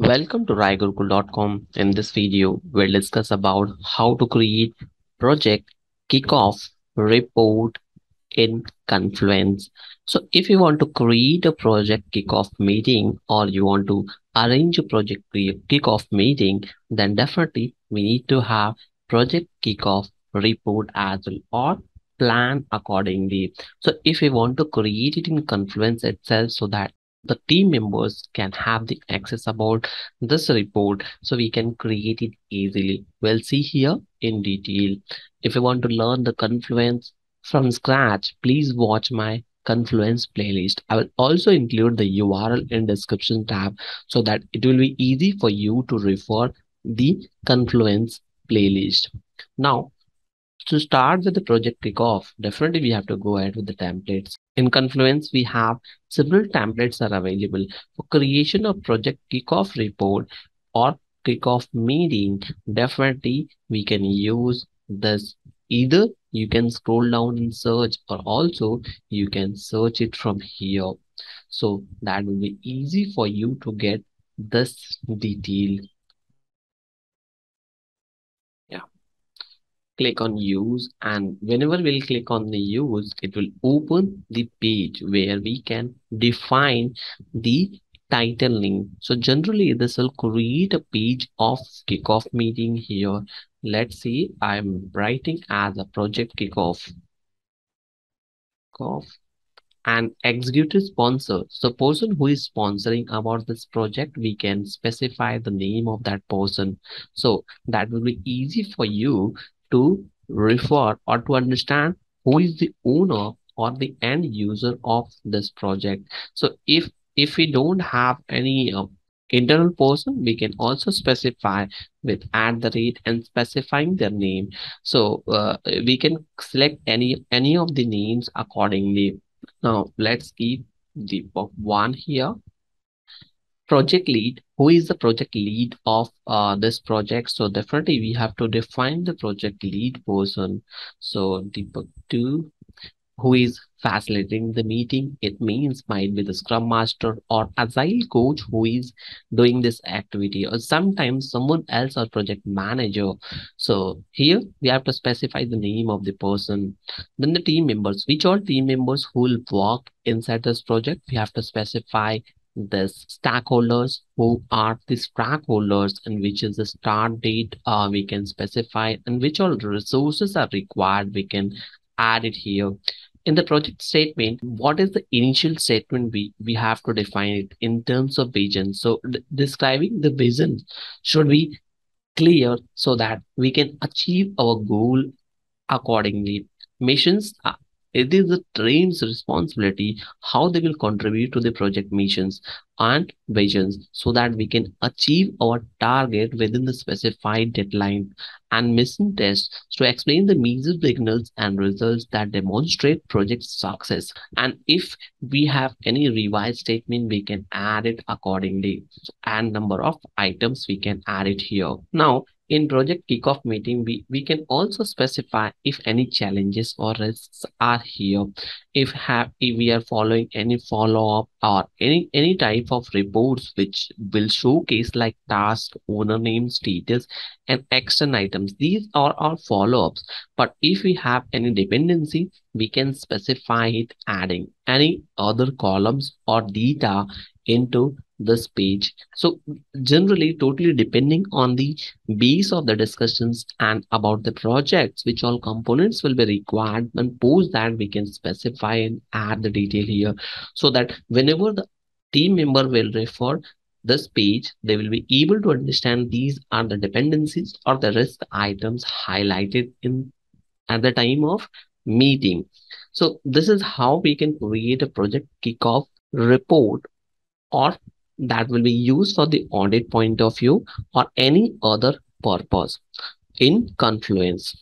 Welcome to raigurukul.com. In this video, we'll discuss about how to create project kickoff report in Confluence. So if you want to create a project kickoff meeting or you want to arrange a project kickoff meeting, then definitely we need to have project kickoff report as well or plan accordingly. So if we want to create it in Confluence itself so that the team members can have the access about this report so we can create it easily. We'll see here in detail. If you want to learn the Confluence from scratch, please watch my Confluence playlist. I will also include the URL in description tab so that it will be easy for you to refer the Confluence playlist. Now, to start with the project kickoff, definitely we have to go ahead with the templates. In Confluence, we have several templates are available for creation of project kickoff report or kickoff meeting. Definitely we can use this. Either you can scroll down and search or also you can search it from here. So that will be easy for you to get this detail click on use and whenever we'll click on the use it will open the page where we can define the title name. So generally this will create a page of kickoff meeting here. Let's see i'm writing as a project kickoff. Kickoff. And executive sponsor. So person who is sponsoring about this project we can specify the name of that person. So that will be easy for you to refer or to understand who is the owner or the end user of this project. So if if we don't have any uh, internal person, we can also specify with at the rate and specifying their name. So uh, we can select any any of the names accordingly. Now let's keep the one here project lead who is the project lead of uh, this project? So definitely we have to define the project lead person. So Deepak 2 who is facilitating the meeting? It means might be the scrum master or agile coach who is doing this activity. Or sometimes someone else or project manager. So here we have to specify the name of the person. Then the team members. Which all team members who will work inside this project? We have to specify the stakeholders who are the stakeholders and which is the start date uh, we can specify and which all resources are required we can add it here. In the project statement what is the initial statement we we have to define it in terms of vision? So describing the vision should be clear so that we can achieve our goal accordingly. Missions uh, it is the team's responsibility how they will contribute to the project missions and visions so that we can achieve our target within the specified deadline and mission tests to explain the major signals and results that demonstrate project success. And if we have any revised statement, we can add it accordingly. And number of items we can add it here. Now, in project kickoff meeting, we, we can also specify if any challenges or risks are here. If have if we are following any follow-up or any any type of reports which will showcase like task, owner name, status, and action items. These are our follow-ups. But if we have any dependency, we can specify it adding any other columns or data into this page. So generally totally depending on the base of the discussions and about the projects, which all components will be required and post that we can specify and add the detail here so that whenever the team member will refer this page, they will be able to understand these are the dependencies or the risk items highlighted in at the time of meeting. So this is how we can create a project kickoff report or that will be used for the audit point of view or any other purpose in Confluence.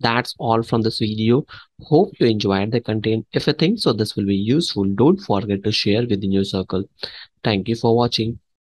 That's all from this video. Hope you enjoyed the content. If you think so this will be useful, don't forget to share within your circle. Thank you for watching.